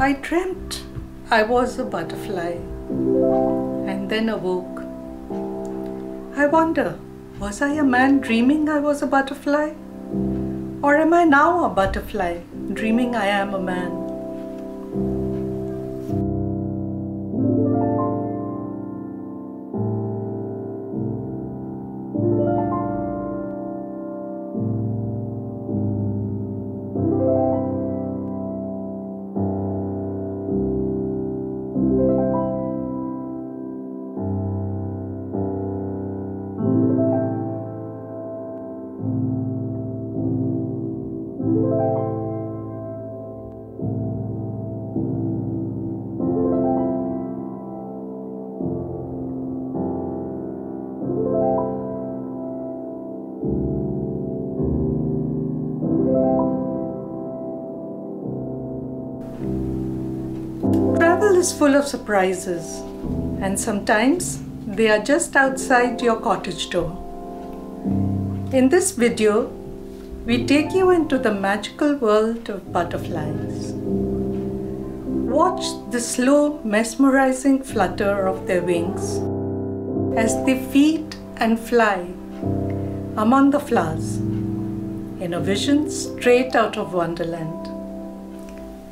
I dreamt I was a butterfly and then awoke. I wonder, was I a man dreaming I was a butterfly? Or am I now a butterfly dreaming I am a man? Travel is full of surprises, and sometimes they are just outside your cottage door. In this video, we take you into the magical world of butterflies. Watch the slow, mesmerizing flutter of their wings as they feed and fly among the flowers in a vision straight out of Wonderland.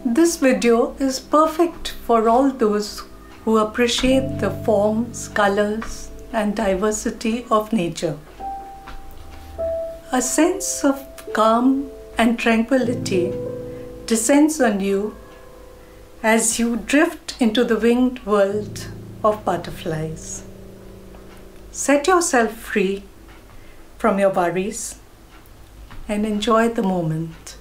This video is perfect for all those who appreciate the forms, colors, and diversity of nature. A sense of calm and tranquility descends on you as you drift into the winged world of butterflies. Set yourself free from your worries and enjoy the moment.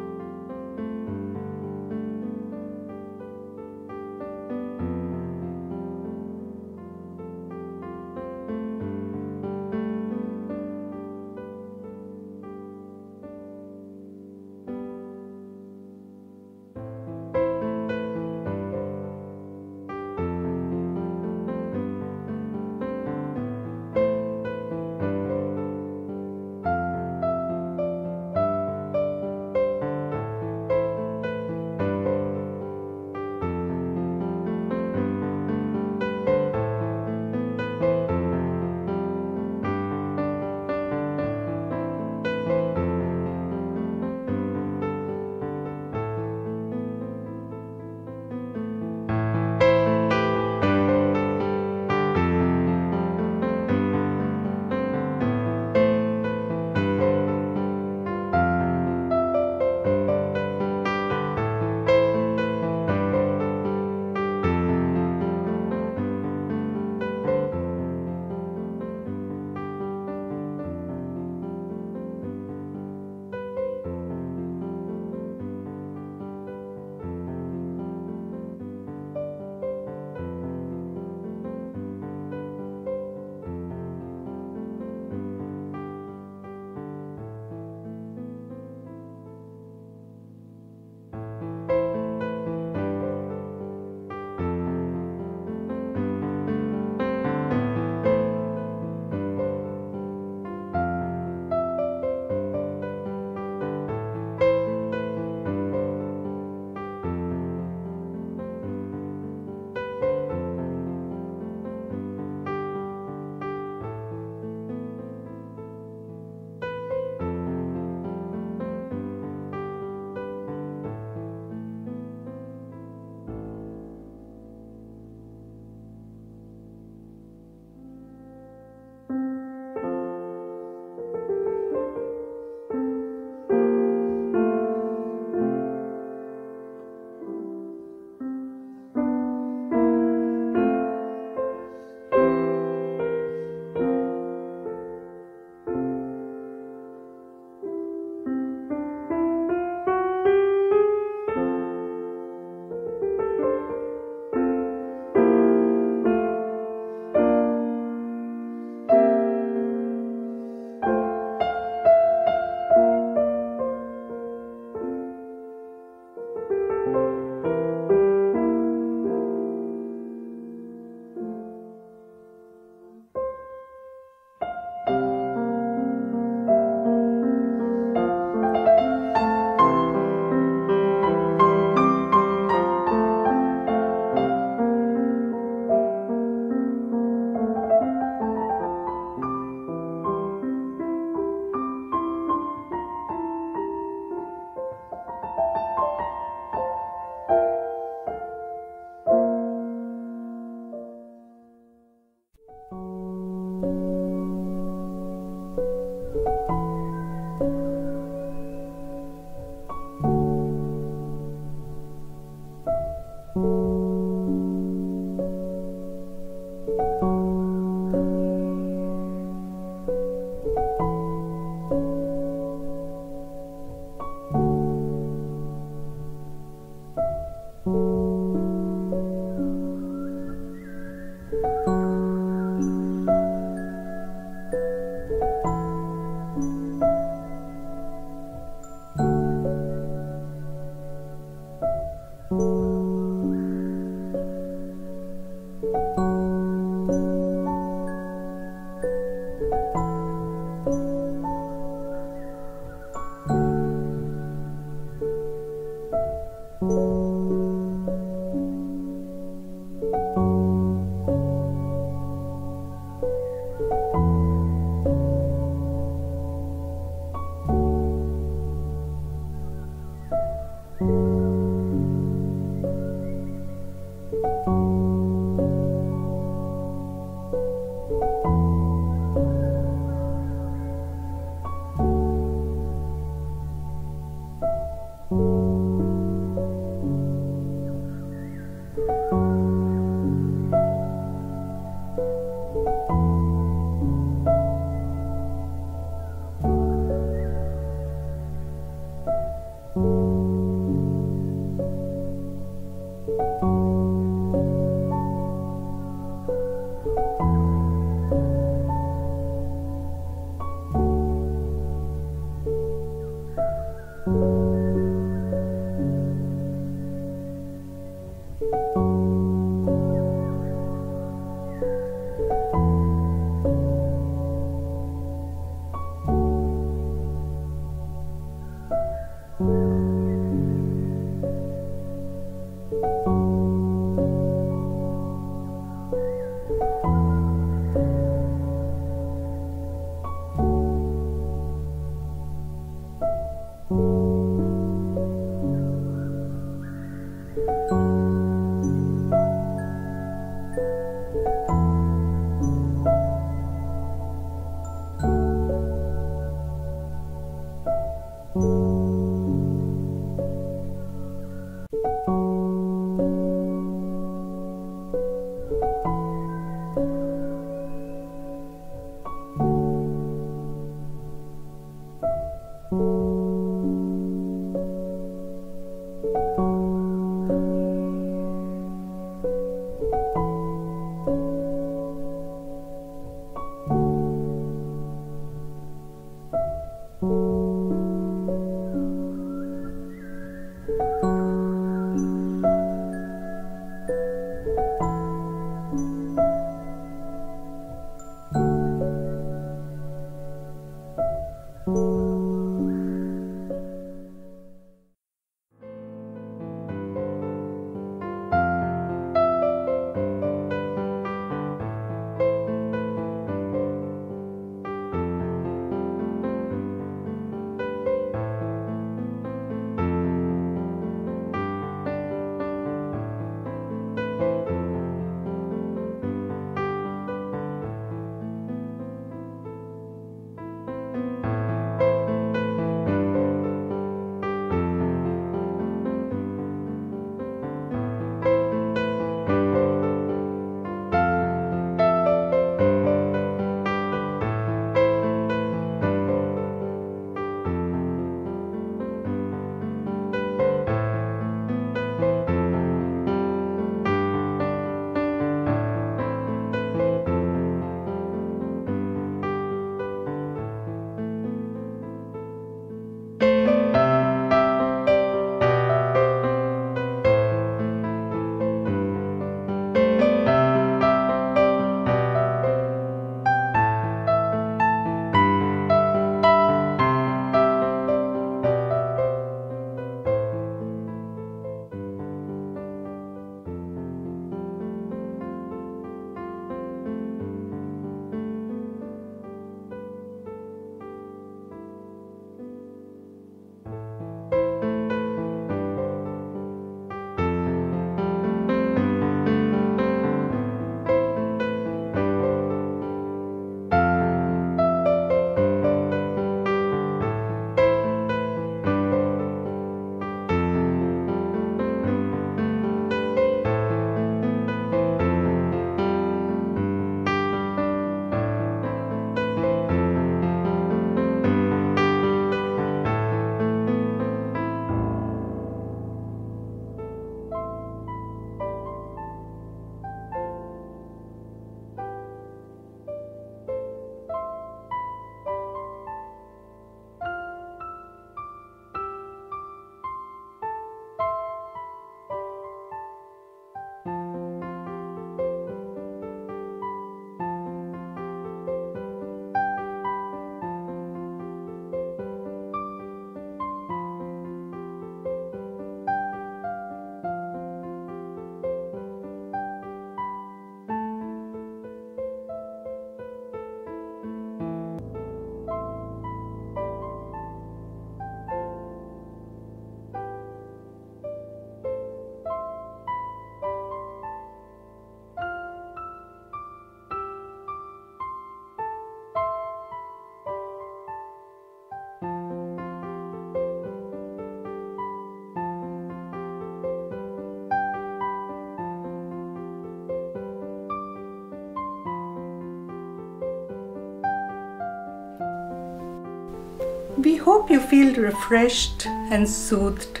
Hope you feel refreshed and soothed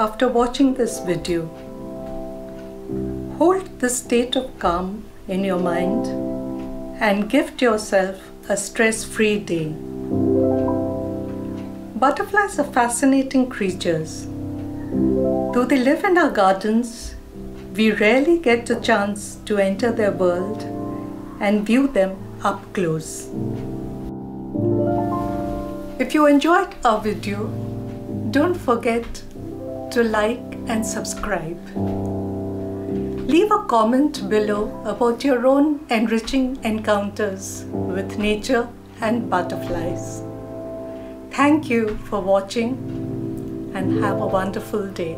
after watching this video. Hold this state of calm in your mind and gift yourself a stress free day. Butterflies are fascinating creatures. Though they live in our gardens, we rarely get a chance to enter their world and view them up close. If you enjoyed our video, don't forget to like and subscribe. Leave a comment below about your own enriching encounters with nature and butterflies. Thank you for watching and have a wonderful day.